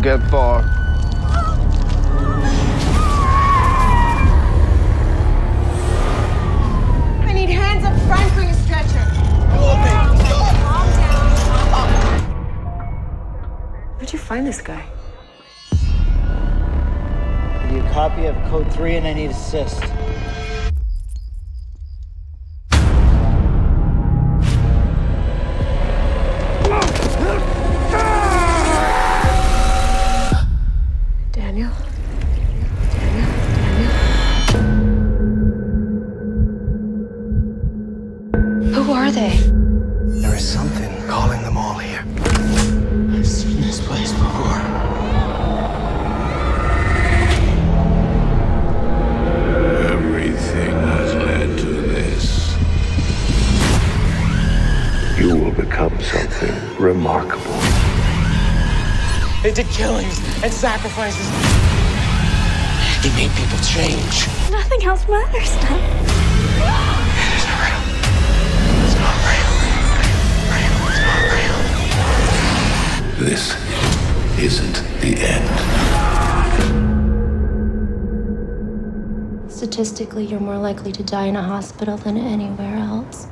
get far. I need hands up front for your stretcher. Where'd you find this guy? Give you a copy of code three and I need assist. Are they? There is something calling them all here. I've seen this place before. Everything has led to this. You will become something remarkable. They did killings and sacrifices. They made people change. Nothing else matters now. This isn't the end. Statistically, you're more likely to die in a hospital than anywhere else.